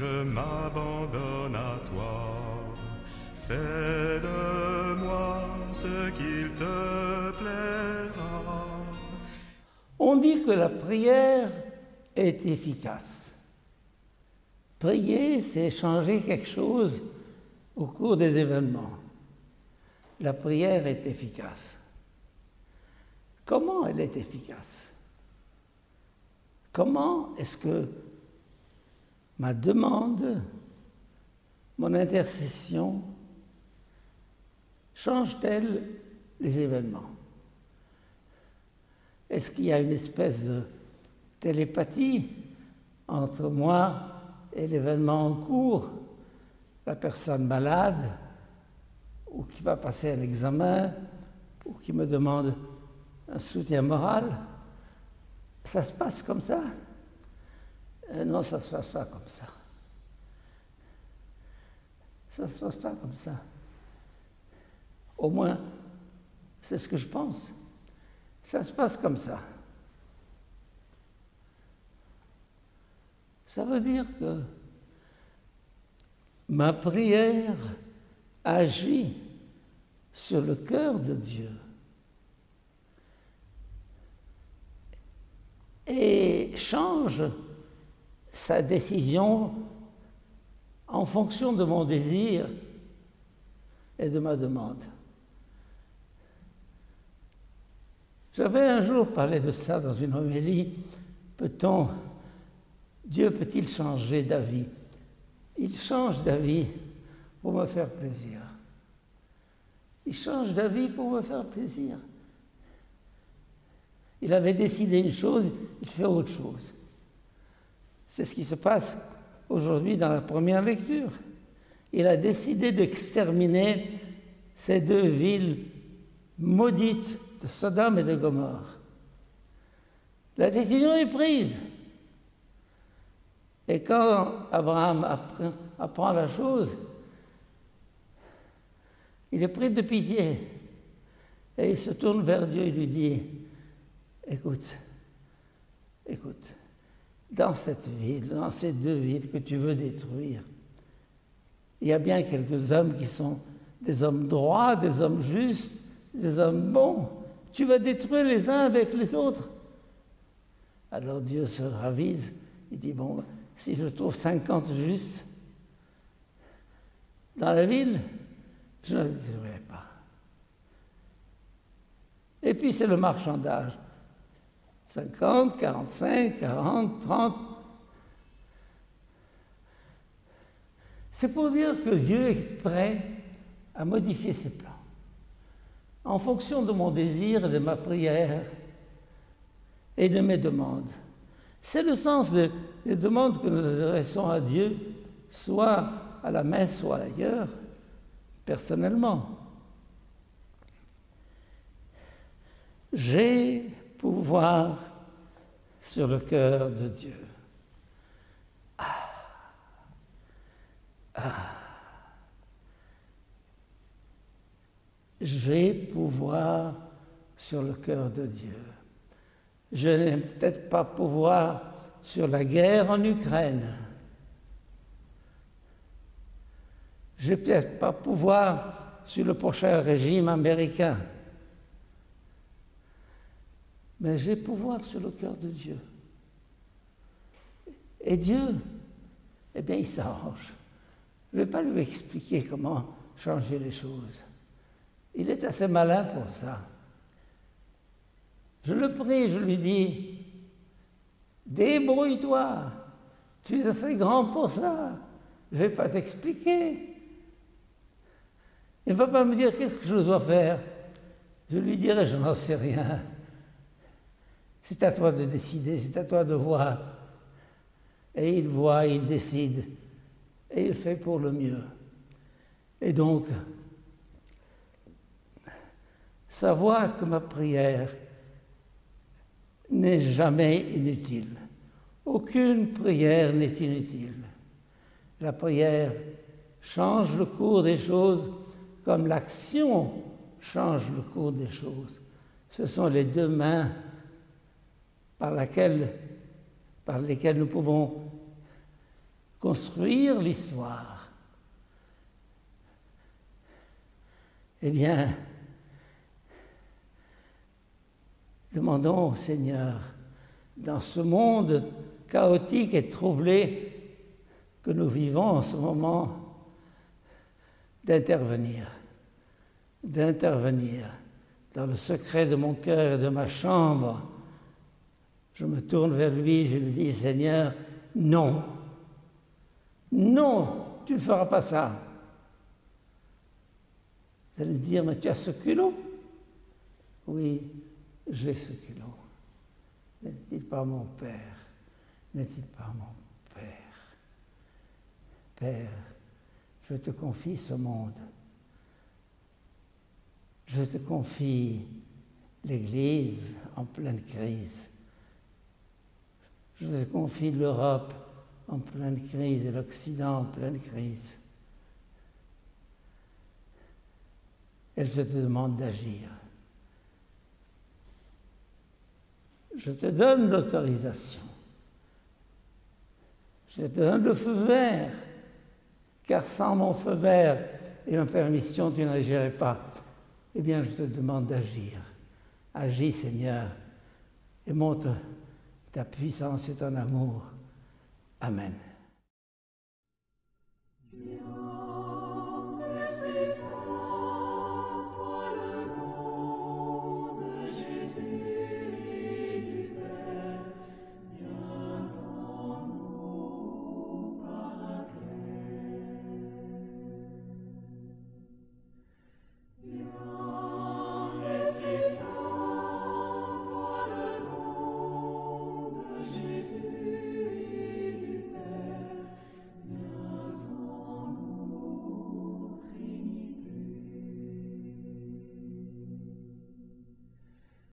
je m'abandonne à toi. Fais de moi ce qu'il te plaira. On dit que la prière est efficace. Prier, c'est changer quelque chose au cours des événements. La prière est efficace. Comment elle est efficace? Comment est-ce que ma demande, mon intercession, change-t-elle les événements? Est-ce qu'il y a une espèce de télépathie entre moi et l'événement en cours, la personne malade, ou qui va passer un examen, ou qui me demande un soutien moral? Ça se passe comme ça? Euh, Non, ça ne se passe pas comme ça. Ça ne se passe pas comme ça. Au moins, c'est ce que je pense. Ça se passe comme ça. Ça veut dire que ma prière agit sur le cœur de Dieu. Et change sa décision en fonction de mon désir et de ma demande. J'avais un jour parlé de ça dans une homélie. Peut-on Dieu peut-il changer d'avis? Il change d'avis pour me faire plaisir. Il change d'avis pour me faire plaisir. Il avait décidé une chose, il fait autre chose. C'est ce qui se passe aujourd'hui dans la première lecture. Il a décidé d'exterminer ces deux villes maudites de Sodome et de Gomorre. La décision est prise. Et quand Abraham apprend, la chose, il est pris de pitié et il se tourne vers Dieu et lui dit, écoute, écoute, dans cette ville, dans ces deux villes que tu veux détruire, il y a bien quelques hommes qui sont des hommes droits, des hommes justes, des hommes bons. Tu vas détruire les uns avec les autres. Alors Dieu se ravise, il dit, bon, si je trouve 50 justes dans la ville, je ne les pas. Et puis c'est le marchandage. 50, 45, 40, 30. C'est pour dire que Dieu est prêt à modifier ses plans. En fonction de mon désir et de ma prière et de mes demandes. C'est le sens des, demandes que nous adressons à Dieu, soit à la messe, soit ailleurs, personnellement. J'ai pouvoir sur le cœur de Dieu. Ah. Ah. J'ai pouvoir sur le cœur de Dieu. Je n'ai peut-être pas pouvoir sur la guerre en Ukraine. Je n'ai peut-être pas pouvoir sur le prochain régime américain. Mais j'ai pouvoir sur le cœur de Dieu. Et Dieu, eh bien, il s'arrange. Je ne vais pas lui expliquer comment changer les choses. Il est assez malin pour ça. Je le prie, je lui dis, débrouille-toi, tu es assez grand pour ça, je ne vais pas t'expliquer. Il ne va pas me dire qu'est-ce que je dois faire? Je lui dirai, je n'en sais rien. C'est à toi de décider, c'est à toi de voir. Et il voit, il décide, et il fait pour le mieux. Et donc, savoir que ma prière n'est jamais inutile. Aucune prière n'est inutile. La prière change le cours des choses comme l'action change le cours des choses. Ce sont les deux mains par, laquelle, lesquelles nous pouvons construire l'histoire. Eh bien, demandons au Seigneur, dans ce monde chaotique et troublé que nous vivons en ce moment, d'intervenir, d'intervenir dans le secret de mon cœur et de ma chambre. Je me tourne vers lui, je lui dis, Seigneur, non, non, tu ne feras pas ça. Vous allez me dire, mais tu as ce culot? Oui, j'ai ce culot. N'est-il pas mon Père? N'est-il pas mon Père? Père, je te confie ce monde. Je te confie l'Église en pleine crise. Je te confie l'Europe en pleine crise et l'Occident en pleine crise. Elle se te demande d'agir. Je te donne l'autorisation. Je te donne le feu vert, car sans mon feu vert et ma permission, tu n'agirais pas. Eh bien, je te demande d'agir. Agis, Seigneur, et montre ta puissance et ton amour. Amen.